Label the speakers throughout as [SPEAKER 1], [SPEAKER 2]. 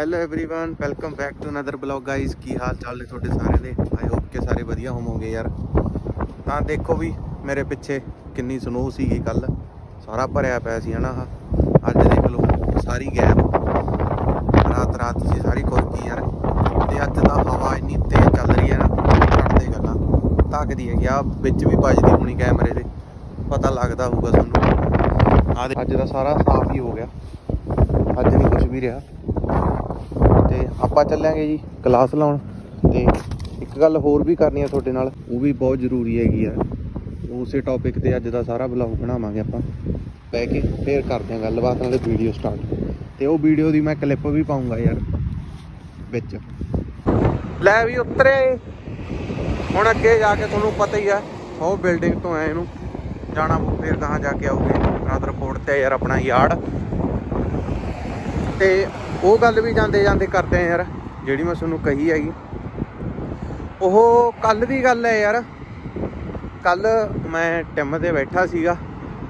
[SPEAKER 1] Hello everyone welcome back to another blog guys ਕੀ ਹਾਲ ਚਾਲ ਨੇ ਤੁਹਾਡੇ ਸਾਰਿਆਂ ਦੇ ਆਈ ਹੋਪ ਕਿ ਸਾਰੇ ਵਧੀਆ ਹੋਵੋਗੇ ਯਾਰ ਤਾਂ ਦੇਖੋ ਵੀ ਮੇਰੇ ਪਿੱਛੇ ਕਿੰਨੀ ਸਨੋ ਸੀਗੀ ਕੱਲ ਸਾਰਾ ਭਰਿਆ ਪਿਆ ਸੀ ਹਨਾ ਆਹ। ਅੱਜ ਦੇਖ ਲਓ ਸਾਰੀ ਗੈਪ ਰਾਤ ਰਾਤ ਸੀ ਸਾਰੀ ਖੁਰਕੀ ਯਾਰ ਤੇ ਅੱਜ ਦਾ ਹਵਾ ਇੰਨੀ ਤੇਜ਼ ਚੱਲ ਰਹੀ ਹੈ ਨਾ ਛੱਡਦੇ ਗੱਲਾਂ ਧੱਕਦੀ ਹੈਗੀ ਆ ਵਿੱਚ ਵੀ ਵੱਜਦੀ ਹੋਣੀ ਕੈਮਰੇ ਦੇ ਪਤਾ ਲੱਗਦਾ ਹੋਊਗਾ ਤੁਹਾਨੂੰ ਆਹ ਦੇ- ਅੱਜ ਦਾ ਸਾਰਾ ਸਾਫ਼ ਹੀ ਹੋ ਗਿਆ ਅੱਜ ਨਹੀਂ ਕੁਝ ਵੀ ਰਿਹਾ ਤੇ ਆਪਾਂ ਚੱਲਾਂਗੇ ਜੀ ਕਲਾਸ ਲਾਉਣ ਤੇ ਇੱਕ ਗੱਲ ਹੋਰ ਵੀ ਕਰਨੀ ਆ ਤੁਹਾਡੇ ਨਾਲ, ਉਹ ਵੀ ਬਹੁਤ ਜ਼ਰੂਰੀ ਹੈਗੀ ਆ। ਉਸੇ ਟੌਪਿਕ ਤੇ ਅੱਜ ਦਾ ਸਾਰਾ ਬਲੌਗ ਬਣਾਵਾਂਗੇ ਆਪਾਂ। ਬਹਿ ਕੇ ਫੇਰ ਕਰਦੇ ਆਂ ਗੱਲਬਾਤ, ਨਾਲੇ ਵੀਡੀਓ ਸਟਾਰਟ ਤੇ ਉਹ ਵੀਡੀਓ ਦੀ ਮੈਂ ਕਲਿੱਪ ਵੀ ਪਾਉਂਗਾ ਯਾਰ, ਵਿੱਚ। ਲੈ ਵੀ ਉਤਰੇ। ਹੁਣ ਅੱਗੇ ਜਾ ਕੇ ਤੁਹਾਨੂੰ ਪਤਾ ਹੀ ਆ, ਉਹ ਬਿਲਡਿੰਗ ਤੋਂ ਆਏ ਇਹਨੂੰ ਜਾਣਾ ਫਿਰ ਫੇਰ ਕਹਾਂ ਜਾ ਕੇ ਆਉਗੇ ਰਾਦਰ ਕੋਟ ਤੇ ਯਾਰ ਆਪਣਾ ਯਾਰਡ ਤੇ ਉਹ ਗੱਲ ਵੀ ਜਾਂਦੇ ਜਾਂਦੇ ਕਰਦੇ ਆ ਯਾਰ, ਜਿਹੜੀ ਮੈਂ ਤੁਹਾਨੂੰ ਕਹੀ ਹੈਗੀ। ਉਹ ਕੱਲ ਦੀ ਗੱਲ ਹੈ ਯਾਰ। ਕੱਲ ਮੈਂ ਟਿਮ ਤੇ ਬੈਠਾ ਸੀਗਾ,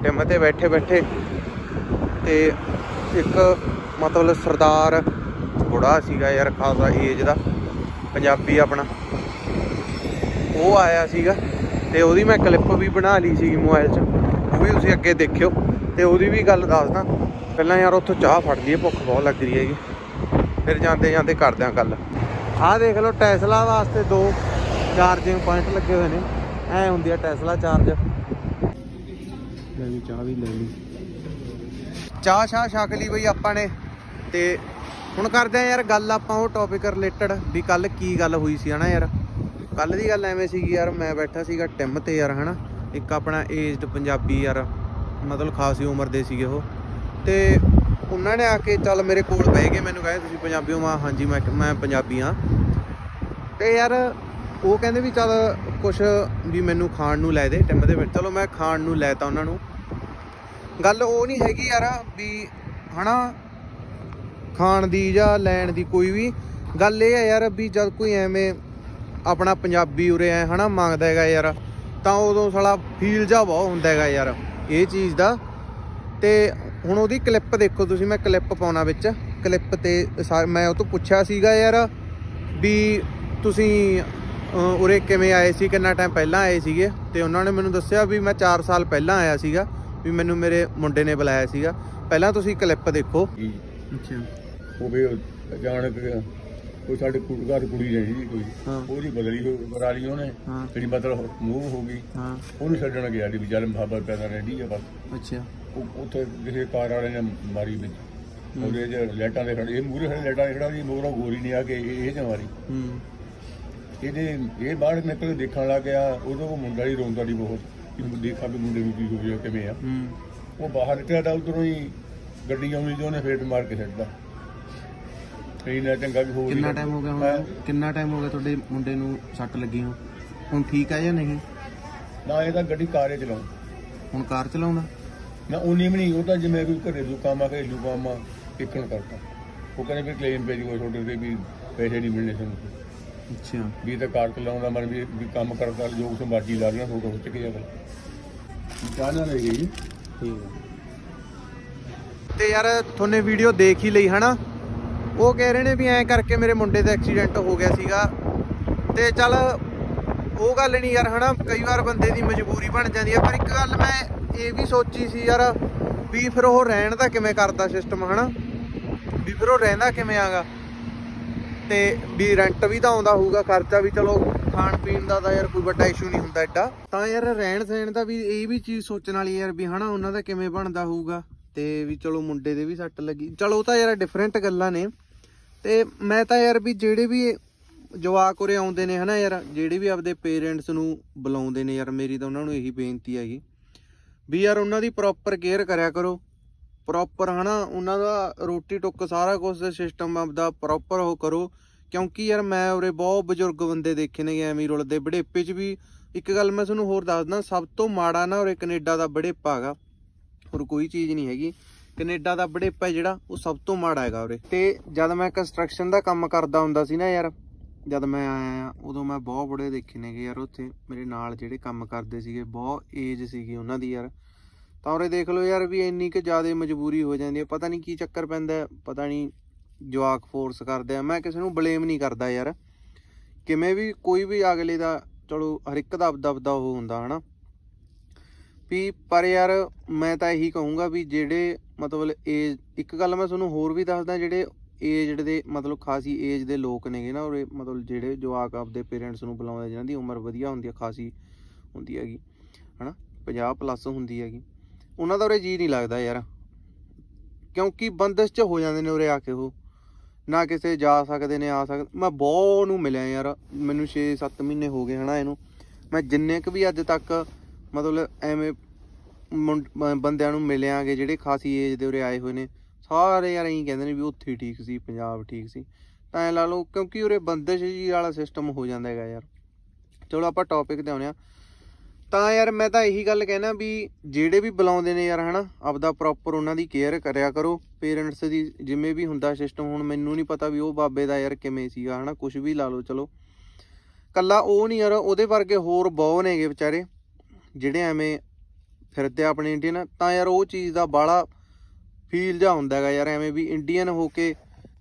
[SPEAKER 1] ਟਿਮ ਤੇ ਬੈਠੇ ਬੈਠੇ ਤੇ ਇੱਕ ਮਤਲਬ ਸਰਦਾਰ ਬੁੜਾ ਸੀਗਾ ਯਾਰ ਖਾਸਾ ਏਜ ਦਾ, ਪੰਜਾਬੀ ਆਪਣਾ। ਉਹ ਆਇਆ ਸੀਗਾ ਤੇ ਉਹਦੀ ਮੈਂ ਕਲਿੱਪ ਵੀ ਬਣਾ ਲਈ ਸੀ ਮੋਬਾਈਲ 'ਚ। ਉਹ ਵੀ ਤੁਸੀਂ ਅੱਗੇ ਦੇਖਿਓ ਤੇ ਉਹਦੀ ਵੀ ਗੱਲ ਦੱਸਦਾ। ਪਹਿਲਾਂ ਯਾਰ ਉੱਥੋਂ ਚਾਹ ਫੜ ਲਈਏ ਭੁੱਖ ਬਹੁਤ ਲੱਗ ਰਹੀ ਹੈਗੀ। ਫਿਰ ਜਾਂਦੇ ਜਾਂਦੇ ਕਰਦੇ ਆਂ ਗੱਲ। ਆਹ ਦੇਖ ਲਓ ਟੈਸਲਾ ਵਾਸਤੇ ਦੋ ਚਾਰਜਿੰਗ ਪੁਆਇੰਟ ਲੱਗੇ ਹੋਏ ਨੇ। ਐ ਹੁੰਦੀ ਆ ਟੈਸਲਾ ਚਾਰਜ ਲੈ ਵੀ ਚਾਹ ਵੀ ਲੈ ਲਈ ਚਾਹ ਸ਼ਾਹ ਛਕ ਲਈ ਬਈ ਆਪਾਂ ਨੇ। ਤੇ ਹੁਣ ਕਰਦੇ ਆ ਯਾਰ ਗੱਲ ਆਪਾਂ ਉਹ ਟੌਪਿਕ ਰਿਲੇਟਡ ਵੀ ਕੱਲ ਕੀ ਗੱਲ ਹੋਈ ਸੀ ਹਨਾ ਯਾਰ? ਕੱਲ ਦੀ ਗੱਲ ਐਵੇਂ ਸੀਗੀ ਯਾਰ ਮੈਂ ਬੈਠਾ ਸੀਗਾ ਟਿਮ ਤੇ ਯਾਰ ਹਨਾ? ਇੱਕ ਆਪਣਾ ਏਜਡ ਪੰਜਾਬੀ ਯਾਰ ਮਤਲਬ ਖਾਸੀ ਉਮਰ ਦੇ ਸੀਗੇ ਉਹ। ਤੇ ਉਹਨਾਂ ਨੇ ਆ ਕੇ ਚੱਲ ਮੇਰੇ ਕੋਲ ਬਹਿ ਗਏ ਮੈਨੂੰ ਕਹੇ, ਤੁਸੀਂ ਪੰਜਾਬੀ ਹੋ? ਮੈਂ ਹਾਂਜੀ, ਮੈਂ ਮੈਂ ਪੰਜਾਬੀ ਹਾਂ। ਤੇ ਯਾਰ ਉਹ ਕਹਿੰਦੇ ਵੀ ਚੱਲ ਕੁਛ ਵੀ ਮੈਨੂੰ ਖਾਣ ਨੂੰ ਲੈ ਦੇ ਟਿਮ ਦੇ ਵਿੱਚ। ਚਲੋ ਮੈਂ ਖਾਣ ਨੂੰ ਲੈਤਾ ਉਹਨਾਂ ਨੂੰ। ਗੱਲ ਉਹ ਨਹੀਂ ਹੈਗੀ ਯਾਰ ਵੀ ਹਨਾ, ਖਾਣ ਦੀ ਜਾਂ ਲੈਣ ਦੀ ਕੋਈ ਵੀ। ਗੱਲ ਇਹ ਹੈ ਯਾਰ ਵੀ ਜਦ ਕੋਈ ਐਵੇਂ ਆਪਣਾ ਪੰਜਾਬੀ ਉਰੇ ਐ ਹਨਾ ਮੰਗਦਾ ਹੈਗਾ ਯਾਰ, ਤਾਂ ਉਦੋਂ ਸਾਲਾ ਫੀਲ ਜਾ ਬਹੁਤ ਹੁੰਦਾ ਹੈਗਾ ਯਾਰ, ਇਹ ਚੀਜ਼ ਦਾ। ਤੇ ਹੁਣ ਉਹਦੀ ਕਲਿੱਪ ਦੇਖੋ ਤੁਸੀਂ ਮੈਂ ਕਲਿੱਪ ਪਾਉਣਾ ਵਿੱਚ। ਕਲਿੱਪ ਤੇ ਮੈਂ ਉਹ ਤੋਂ ਪੁੱਛਿਆ ਸੀਗਾ ਯਾਰ ਵੀ ਤੁਸੀਂ ਉਰੇ ਕਿਵੇਂ ਆਏ ਸੀ ਕਿੰਨਾ ਟਾਈਮ ਪਹਿਲਾਂ ਆਏ ਸੀਗੇ? ਤੇ ਉਹਨਾਂ ਨੇ ਮੈਨੂੰ ਦੱਸਿਆ ਵੀ ਮੈਂ 4 ਸਾਲ ਪਹਿਲਾਂ ਆਇਆ ਸੀਗਾ ਵੀ ਮੈਨੂੰ ਮੇਰੇ ਮੁੰਡੇ ਨੇ ਬੁਲਾਇਆ ਸੀਗਾ। ਪਹਿਲਾਂ ਤੁਸੀਂ ਕਲਿੱਪ ਦੇਖੋ।
[SPEAKER 2] ਜੀ।
[SPEAKER 1] ਅੱਛਾ।
[SPEAKER 2] ਉਹ ਵੀ ਅਚਾਨਕ ਕੋਈ ਸਾਡੇ ਕੁੜੀ ਘਰ ਕੁੜੀ ਰਹੀ ਜੀ ਕੋਈ। ਉਹਦੀ ਬਦਲੀ ਹੋ ਕਰਾ ਲਈ ਉਹਨੇ। ਜਿਹੜੀ ਮਤਲਬ ਮੂਵ ਹੋ ਗਈ
[SPEAKER 1] ਹਾਂ।
[SPEAKER 2] ਉਹਨੂੰ ਛੱਡਣ ਗਿਆ ਜੀ ਵਿਚਾਰੇ ਮੁਹੱਬਤ ਪੈਦਾ ਰਹਿੰਦੀ ਆ ਬਸ।
[SPEAKER 1] ਅੱਛਾ।
[SPEAKER 2] ਉਹ ਉੱਥੇ ਕਿਸੇ ਕਾਰ ਵਾਲੇ ਨੇ ਮਾਰੀ ਵਿੱਚ। ਉਹਦੇ ਜੇ ਲੈਟਾਂ ਦੇ ਖੜੇ ਇਹ ਮੂਰੇ ਖੜੇ ਲੈਟਾਂ ਦੇ ਖੜਾ ਜੀ ਮੋਗਰਾ ਗੋਰੀ ਨਹੀਂ ਆ ਕੇ ਇਹ ਇਹ ਚ ਮਾਰੀ।
[SPEAKER 1] ਹੂੰ।
[SPEAKER 2] ਇਹਦੇ ਇਹ ਬਾਹਰ ਨਿਕਲ ਕੇ ਦੇਖਣ ਲੱਗ ਗਿਆ ਉਦੋਂ ਉਹ ਮੁੰਡਾ ਹੀ ਰੋਂਦਾ ਦੀ ਬਹੁਤ ਕਿ ਦੇਖਾਂ ਵੀ ਮੁੰਡੇ ਨੂੰ ਕੀ ਹੋ ਗਿਆ ਕਿਵੇਂ ਆ। ਉਹ ਬਾਹਰ ਨਿਕਲਿਆ ਤਾਂ ਉਧਰੋਂ ਹੀ ਗੱਡੀ ਆਉਣੀ ਤੇ ਉਹਨੇ ਫੇਟ ਮਾਰ ਕੇ ਛੱਡਦਾ ਕਈ ਨਾ ਚੰਗਾ ਵੀ ਹੋ ਰਹੀ
[SPEAKER 1] ਕਿੰਨਾ ਟਾਈਮ ਹੋ ਗਿਆ ਹੁਣ? ਕਿੰਨਾ ਟਾਈਮ ਹੋ ਗਿਆ ਤੁਹਾਡੇ ਮੁੰਡੇ ਨੂੰ ਸੱਟ ਲੱਗੀ ਨੂੰ? ਹੁਣ ਠੀਕ ਹੈ ਜਾਂ ਨਹੀਂ?
[SPEAKER 2] ਨਾ ਇਹ ਤਾਂ ਗੱਡੀ ਕਾਰੇ ਚਲਾਉਂ
[SPEAKER 1] ਹੁਣ ਕਾਰ ਚਲਾਉਂਦਾ?
[SPEAKER 2] ਨਾ ਉਨੀ ਵੀ ਨਹੀਂ ਉਹ ਤਾਂ ਜਿਵੇਂ ਕੋਈ ਘਰੇਲੂ ਕੰਮ ਆ ਘਰੇਲੂ ਕੰਮ ਆ ਇੱਕਣ ਕਰਦਾ ਉਹ ਕਹਿੰਦੇ ਵੀ ਕਲੇਮ ਪੈ ਜੂਗਾ ਤੁਹਾਡੇ ਤੇ ਵੀ ਪੈਸੇ ਨਹੀਂ ਮਿਲਣੇ ਸਾਨੂੰ।
[SPEAKER 1] ਅੱਛਾ।
[SPEAKER 2] ਵੀ ਤਾਂ ਕਾਰ ਚਲਾਉਂਦਾ ਮਨ ਵੀ ਵੀ ਕੰਮ ਕਰਦਾ ਜੋ ਕੁਛ ਮਰਜ਼ੀ ਲਾ ਲੈਣਾ ਫੋਟੋ ਖਿੱਚ ਕੇ ਚਾਹ ਨਾ ਲੈ ਗਈ
[SPEAKER 1] ਠੀਕ ਹੈ ਤੇ ਯਾਰ ਤੁਹਾਨੇ ਵੀਡੀਓ ਦੇਖ ਹੀ ਲਈ ਹਨਾ? ਉਹ ਕਹਿ ਰਹੇ ਨੇ ਵੀ ਐਂ ਕਰਕੇ ਮੇਰੇ ਮੁੰਡੇ ਦਾ ਐਕਸੀਡੈਂਟ ਹੋ ਗਿਆ ਸੀਗਾ। ਤੇ ਚੱਲ ਉਹ ਗੱਲ ਨਹੀਂ ਯਾਰ ਹਨਾ? ਕਈ ਵਾਰ ਬੰਦੇ ਦੀ ਮਜਬੂਰੀ ਬਣ ਜਾਂਦੀ ਹੈ ਪਰ ਇੱਕ ਗੱਲ ਮੈਂ ਇਹ ਵੀ ਸੋਚੀ ਸੀ ਯਾਰ ਵੀ ਫਿਰ ਉਹ ਰਹਿਣ ਦਾ ਕਿਵੇਂ ਕਰਦਾ ਸਿਸਟਮ ਹਨਾ? ਵੀ ਫਿਰ ਉਹ ਰਹਿੰਦਾ ਕਿਵੇਂ ਆਗਾ? ਤੇ ਵੀ ਰੈਂਟ ਵੀ ਤਾਂ ਆਉਂਦਾ ਹੋਊਗਾ, ਖਰਚਾ ਵੀ ਚਲੋ ਖਾਣ ਪੀਣ ਦਾ ਤਾਂ ਯਾਰ ਕੋਈ ਵੱਡਾ ਇਸ਼ੂ ਨਹੀਂ ਹੁੰਦਾ ਐਡਾ ਤਾਂ ਯਾਰ ਰਹਿਣ ਸਹਿਣ ਦਾ ਵੀ ਇਹ ਵੀ ਚੀਜ਼ ਸੋਚਣ ਵਾਲੀ ਯਾਰ ਵੀ ਹਨਾ, ਉਹਨਾਂ ਦਾ ਕਿਵੇਂ ਬਣਦਾ ਹੋਊਗਾ। ਤੇ ਵੀ ਚਲੋ ਮੁੰਡੇ ਦੇ ਵੀ ਸੱਟ ਲੱਗੀ। ਚਲੋ ਉਹ ਤਾਂ ਯਾਰ ਡਿਫਰੈਂਟ ਗੱਲਾਂ ਨੇ। ਤੇ ਮੈਂ ਤਾਂ ਯਾਰ ਵੀ ਜਿਹੜੇ ਵੀ ਜਵਾਕ ਉਰੇ ਆਉਂਦੇ ਨੇ ਹਨਾ ਯਾਰ, ਜਿਹੜੇ ਵੀ ਆਪਦੇ ਪੇਰੈਂਟਸ ਨੂੰ ਬੁਲਾਉਂਦੇ ਨੇ ਯਾਰ, ਮੇਰੀ ਤਾਂ ਉਹਨਾਂ ਨੂੰ ਇਹੀ ਬੇਨਤੀ ਹੈਗੀ ਵੀ ਯਾਰ ਉਹਨਾਂ ਦੀ ਪ੍ਰੋਪਰ ਕੇਅਰ ਕਰਿਆ ਕਰੋ। ਪ੍ਰੋਪਰ ਹਨਾ, ਉਹਨਾਂ ਦਾ ਰੋਟੀ ਟੁੱਕ ਸਾਰਾ ਕੁਝ ਸਿਸਟਮ ਆਪਦਾ ਪ੍ਰੋਪਰ ਉਹ ਕਰੋ। ਕਿਉਂਕਿ ਯਾਰ ਮੈਂ ਉਰੇ ਬਹੁਤ ਬਜ਼ੁਰਗ ਬੰਦੇ ਦੇਖੇ ਨੇ, ਐਵੇਂ ਹੀ ਰੁਲਦੇ। ਬੜੇਪੇ 'ਚ ਵੀ ਇੱਕ ਗੱਲ ਮੈਂ ਤੁਹਾਨੂੰ ਹੋਰ ਦੱਸਦਾ ਸਭ ਤੋਂ ਮਾੜਾ ਨਾ ਉਰੇ ਕੈਨੇਡਾ ਦਾ ਬੜੇਪਾ ਹੈਗਾ। ਹੋਰ ਕੋਈ ਚੀਜ਼ ਨਹੀਂ ਹੈਗੀ। ਕੈਨੇਡਾ ਦਾ ਬੜੇਪਾ ਜਿਹੜਾ, ਉਹ ਸਭ ਤੋਂ ਮਾੜਾ ਹੈਗਾ ਉਰੇ। ਤੇ ਜਦ ਮੈਂ ਕੰਸਟਰਕਸ਼ਨ ਦਾ ਕੰਮ ਕਰਦਾ ਹੁੰਦਾ ਸੀ ਨਾ ਯਾਰ ਜਦ ਮੈਂ ਆਇਆ ਉਦੋਂ ਮੈਂ ਬਹੁਤ ਬੜੇ ਦੇਖੇ ਨੇਗੇ ਯਾਰ ਉੱਥੇ ਮੇਰੇ ਨਾਲ ਜਿਹੜੇ ਕੰਮ ਕਰਦੇ ਸੀਗੇ, ਬਹੁਤ ਏਜ ਸੀਗੀ ਉਹਨਾਂ ਦੀ ਯਾਰ। ਤਾਂ ਉਰੇ ਦੇਖ ਲਓ ਯਾਰ ਵੀ ਇੰਨੀ ਕਿ ਜ਼ਿਆਦਾ ਮਜਬੂਰੀ ਹੋ ਜਾਂਦੀ ਹੈ ਪਤਾ ਨਹੀਂ ਕੀ ਚੱਕਰ ਪੈਂਦਾ ਪਤਾ ਨਹੀਂ ਜਵਾਕ ਫੋਰਸ ਕਰਦੇ ਆ। ਮੈਂ ਕਿਸੇ ਨੂੰ ਬਲੇਮ ਨਹੀਂ ਕਰਦਾ ਯਾਰ, ਕਿਵੇਂ ਵੀ ਕੋਈ ਵੀ ਅਗਲੇ ਦਾ, ਚਲੋ ਹਰ ਇੱਕ ਦਾ ਆਪਦਾ ਆਪਦਾ ਉਹ ਹੁੰਦਾ, ਹਨਾ। ਵੀ ਪਰ ਯਾਰ ਮੈਂ ਤਾਂ ਇਹੀ ਕਹੂੰਗਾ ਵੀ ਜਿਹੜੇ ਮਤਲਬ ਏਜ ਇੱਕ ਗੱਲ ਮੈਂ ਤੁਹਾਨੂੰ ਹੋਰ ਵੀ ਦੱਸਦਾ, ਜਿਹੜੇ ਏਜਡ ਦੇ ਮਤਲਬ ਖਾਸੀ ਏਜ ਦੇ ਲੋਕ ਨੇਗੇ ਨਾ ਉਰੇ ਮਤਲਬ ਜਿਹੜੇ ਜਵਾਕ ਆਪਦੇ ਪੇਰੈਂਟਸ ਨੂੰ ਬੁਲਾਉਂਦੇ ਜਿਹਨਾਂ ਦੀ ਉਮਰ ਵਧੀਆ ਹੁੰਦੀ ਹੈ ਖਾਸੀ ਹੁੰਦੀ ਹੈਗੀ, ਹਨਾ 50 ਪਲੱਸ ਹੁੰਦੀ ਹੈਗੀ, ਉਹਨਾਂ ਦਾ ਉਰੇ ਜੀ ਨਹੀਂ ਲੱਗਦਾ ਯਾਰ, ਕਿਉਂਕਿ ਬੰਦਸ਼ ਚ ਹੋ ਜਾਂਦੇ ਨੇ ਉਰੇ ਆ ਕੇ ਉਹ, ਨਾ ਕਿਸੇ ਜਾ ਸਕਦੇ ਨੇ, ਆ ਸਕਦੇ, ਮੈਂ ਬਹੁਤ ਨੂੰ ਮਿਲਿਆ ਯਾਰ, ਮੈਨੂੰ 6-7 ਮਹੀਨੇ ਹੋ ਗਏ ਹਨਾ ਇਹਨੂੰ, ਮੈਂ ਜਿੰਨੇ ਕੁ ਵੀ ਅੱਜ ਤੱਕ ਮਤਲਬ ਐਵੇਂ ਮੁੰਡ- ਬੰਦਿਆਂ ਨੂੰ ਮਿਲਿਆਗੇ, ਜਿਹੜੇ ਖਾਸੀ ਏਜ ਦੇ ਉਰੇ ਆਏ ਹੋਏ ਨੇ ਸਾਰੇ ਯਾਰ ਇਹੀ ਕਹਿੰਦੇ ਨੇ ਵੀ ਉੱਥੇ ਠੀਕ ਸੀ, ਪੰਜਾਬ ਠੀਕ ਸੀ। ਤਾਂ ਐ ਲਾ ਲਓ, ਕਿਉਂਕਿ ਉਰੇ ਬੰਦਸ਼ ਜੀ ਵਾਲਾ ਸਿਸਟਮ ਹੋ ਜਾਂਦਾ ਹੈਗਾ ਯਾਰ। ਚਲੋ ਆਪਾਂ ਟੌਪਿਕ ਤੇ ਆਉਂਦੇ ਆ ਤਾਂ ਯਾਰ ਮੈਂ ਤਾਂ ਇਹੀ ਗੱਲ ਕਹਿਣਾ ਵੀ ਜਿਹੜੇ ਵੀ ਬੁਲਾਉਂਦੇ ਨੇ ਯਾਰ, ਹਨਾ, ਆਪਦਾ ਪ੍ਰੋਪਰ ਉਹਨਾਂ ਦੀ ਕੇਅਰ ਕਰਿਆ ਕਰੋ। ਪੇਰੈਂਟਸ ਦੀ ਜਿਵੇਂ ਵੀ ਹੁੰਦਾ ਸਿਸਟਮ ਹੁਣ ਮੈਨੂੰ ਨਹੀਂ ਪਤਾ ਵੀ ਉਹ ਬਾਬੇ ਦਾ ਯਾਰ ਕਿਵੇਂ ਸੀਗਾ, ਹਨਾ ਕੁਝ ਵੀ ਲਾ ਲਓ, ਚਲੋ। ਕੱਲਾ ਉਹ ਨਹੀਂ ਯਾਰ, ਉਹਦੇ ਵਰਗੇ ਹੋਰ ਬਹੁਤ ਨੇਗੇ ਵਿਚਾਰੇ, ਜਿਹੜੇ ਐਵੇਂ ਫਿਰਦੇ ਆ ਆਪਣੇ ਇੰਡੀਅਨ ਤਾਂ ਯਾਰ ਉਹ ਚੀਜ਼ ਦਾ ਬਾਲਾ ਫੀਲ ਜਾ ਹੁੰਦਾ ਹੈਗਾ ਯਾਰ, ਐਵੇਂ ਵੀ ਇੰਡੀਅਨ ਹੋ ਕੇ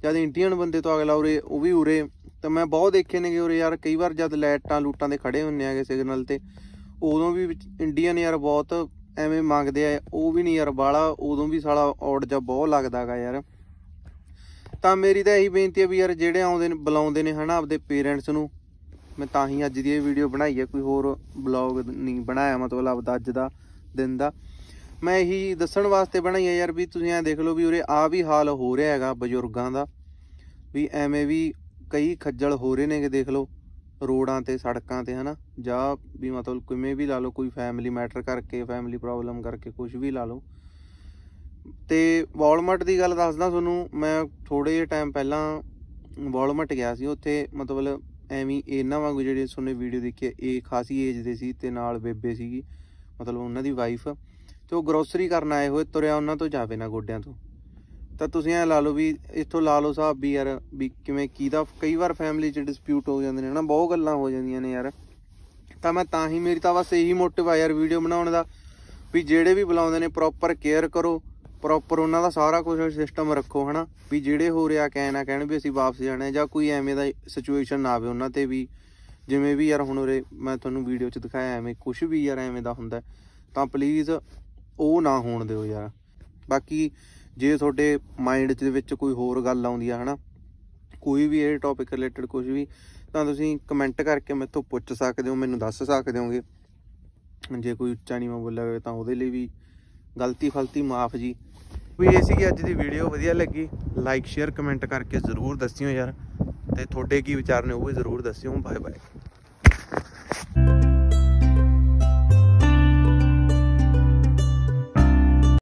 [SPEAKER 1] ਜਦ ਇੰਡੀਅਨ ਬੰਦੇ ਤੋਂ ਅਗਲਾ ਉਰੇ, ਉਹ ਵੀ ਉਰੇ, ਤਾਂ ਮੈਂ ਬਹੁਤ ਦੇਖੇ ਨੇਗੇ ਉਰੇ ਯਾਰ, ਕਈ ਵਾਰ ਜਦ ਲਾਈਟਾਂ ਲੂਟਾਂ ਦੇ ਖੜੇ ਹੁੰਨੇ ਆਗੇ ਸਿਗਨਲ ਤੇ, ਉਦੋਂ ਵੀ ਇੰਡੀਅਨ ਯਾਰ ਬਹੁਤ ਐਵੇਂ ਮੰਗਦੇ ਆ, ਉਹ ਵੀ ਨਹੀਂ ਯਾਰ ਬਾਲਾ ਉਦੋਂ ਵੀ ਸਾਲਾ ਔਡ ਜਾ ਬਹੁਤ ਲੱਗਦਾਗਾ ਯਾਰ। ਤਾਂ ਮੇਰੀ ਤਾਂ ਇਹੀ ਬੇਨਤੀ ਹੈ ਵੀ ਯਾਰ, ਜਿਹੜੇ ਆਉਂਦੇ ਨੇ, ਬੁਲਾਉਂਦੇ ਨੇ ਹਨਾ ਆਪਦੇ ਪੇਰੈਂਟਸ ਨੂੰ, ਮੈਂ ਤਾਂ ਹੀ ਅੱਜ ਦੀ ਇਹ ਵੀਡੀਓ ਬਣਾਈ ਹੈ ਕੋਈ ਹੋਰ ਬਲੌਗ ਨਹੀਂ ਬਣਾਇਆ ਮਤਲਬ ਆਪਦਾ ਅੱਜ ਦਾ ਦਿਨ ਦਾ। ਮੈਂ ਇਹੀ ਦੱਸਣ ਵਾਸਤੇ ਬਣਾਈ ਹੈ ਯਾਰ ਵੀ ਤੁਸੀਂ ਐ ਦੇਖ ਲਓ ਵੀ ਉਰੇ ਆ ਵੀ ਹਾਲ ਹੋ ਰਿਹਾ ਹੈਗਾ ਬਜ਼ੁਰਗਾਂ ਦਾ। ਵੀ ਐਵੇਂ ਵੀ ਕਈ ਖੱਜਲ ਹੋ ਰਹੇ ਨੇਗੇ ਦੇਖ ਲਓ, ਰੋਡਾਂ ਤੇ, ਸੜਕਾਂ ਤੇ, ਹਨਾ। ਜਾਂ ਵੀ ਮਤਲਬ ਕਿਵੇਂ ਵੀ ਲਾ ਲਓ, ਕੋਈ ਫੈਮਿਲੀ ਮੈਟਰ ਕਰਕੇ ਫੈਮਿਲੀ ਪ੍ਰੋਬਲਮ ਕਰਕੇ ਕੁਝ ਵੀ ਲਾ ਲਓ। ਤੇ ਵਾਲਮਾਰਟ ਦੀ ਗੱਲ ਦੱਸਦਾ ਤੁਹਾਨੂੰ, ਮੈਂ ਥੋੜੇ ਜਿਹੇ ਟਾਈਮ ਪਹਿਲਾਂ ਵਾਲਮਾਰਟ ਗਿਆ ਸੀ, ਉੱਥੇ ਮਤਲਬ ਐਵੇਂ ਇਹਨਾਂ ਵਾਂਗੂ ਜਿਹੜੇ ਤੁਹਾਨੂੰ ਵੀਡੀਓ ਦੇਖੀ ਇਹ ਖਾਸੀ ਏਜ ਦੇ ਸੀ ਤੇ ਨਾਲ ਬੇਬੇ ਸੀਗੀ, ਮਤਲਬ ਉਹਨਾਂ ਦੀ ਵਾਈਫ ਤੇ ਉਹ ਗਰੋਸਰੀ ਕਰਨ ਆਏ ਹੋਏ, ਤੁਰਿਆ ਉਹਨਾਂ ਤੋਂ ਜਾਵੇ ਨਾ ਗੋਡਿਆਂ ਤੋਂ। ਤਾਂ ਤੁਸੀਂ ਐ ਲਾ ਲਓ ਵੀ ਇੱਥੋਂ ਲਾ ਲਓ ਸਾਹਿਬ ਵੀ ਯਾਰ ਵੀ ਕਿਵੇਂ ਕਿਹਦਾ, ਕਈ ਵਾਰ ਫੈਮਿਲੀ 'ਚ ਡਿਸਪਿਊਟ ਹੋ ਜਾਂਦੇ ਨੇ ਨਾ ਬਹੁਤ ਗੱਲਾਂ ਹੋ ਜਾਂਦੀਆਂ ਨੇ ਯਾਰ। ਤਾਂ ਮੈਂ ਤਾਂ ਹੀ ਮੇਰੀ ਤਾਂ ਬਸ ਇਹੀ ਮੋਟਿਵ ਆ ਯਾਰ ਵੀਡੀਓ ਬਣਾਉਣ ਦਾ, ਵੀ ਜਿਹੜੇ ਵੀ ਬੁਲਾਉਂਦੇ ਨੇ ਪ੍ਰੋਪਰ ਕੇਅਰ ਕਰੋ ਪ੍ਰੋਪਰ ਉਹਨਾਂ ਦਾ ਸਾਰਾ ਕੁਝ ਸਿਸਟਮ ਰੱਖੋ ਹਨਾ, ਵੀ ਜਿਹੜੇ ਹੋ ਰਿਹਾ ਕਹਿ ਨਾ ਕਹਿਣ ਵੀ ਅਸੀਂ ਵਾਪਸ ਜਾਣਾ ਜਾਂ ਕੋਈ ਐਵੇਂ ਦਾ ਸਿਚੁਏਸ਼ਨ ਨਾ ਆਵੇ ਉਹਨਾਂ ਤੇ ਵੀ। ਜਿਵੇਂ ਵੀ ਯਾਰ ਹੁਣ ਉਰੇ ਮੈਂ ਤੁਹਾਨੂੰ ਵੀਡੀਓ 'ਚ ਦਿਖਾਇਆ, ਐਵੇਂ ਕੁਝ ਵੀ ਯਾਰ ਐਵੇਂ ਦਾ ਹੁੰਦਾ ਤਾਂ ਪਲੀਜ਼ ਉਹ ਨਾ ਹੋਣ ਦਿਓ ਯਾਰ। ਬਾਕੀ ਜੇ ਤੁਹਾਡੇ ਮਾਈਂਡ ਦੇ ਵਿੱਚ ਕੋਈ ਹੋਰ ਗੱਲ ਆਉਂਦੀ ਆ, ਹਨਾ, ਕੋਈ ਵੀ ਇਹ ਟੌਪਿਕ ਰਿਲੇਟਡ ਕੁਝ ਵੀ, ਤਾਂ ਤੁਸੀਂ ਕਮੈਂਟ ਕਰਕੇ ਮੇਰੇ ਪੁੱਛ ਸਕਦੇ ਹੋ, ਮੈਨੂੰ ਦੱਸ ਸਕਦੇ ਹੋਗੇ। ਜੇ ਕੋਈ ਉੱਚਾ ਨਹੀਂ ਮੈਂ ਬੋਲਿਆ ਹੋਵੇ ਤਾਂ ਉਹਦੇ ਲਈ ਵੀ ਗਲਤੀ ਫਲਤੀ ਮਾਫ ਜੀ। ਵੀ ਇਹ ਸੀਗੀ ਅੱਜ ਦੀ ਵੀਡੀਓ ਵਧੀਆ ਲੱਗੀ। ਲਾਈਕ ਸ਼ੇਅਰ ਕਮੈਂਟ ਕਰਕੇ ਜ਼ਰੂਰ ਦੱਸਿਓ ਯਾਰ। ਤੇ ਤੁਹਾਡੇ ਕੀ ਵਿਚਾਰ ਨੇ ਉਹ ਵੀ ਜ਼ਰੂਰ ਦੱਸਿਓ। Bye bye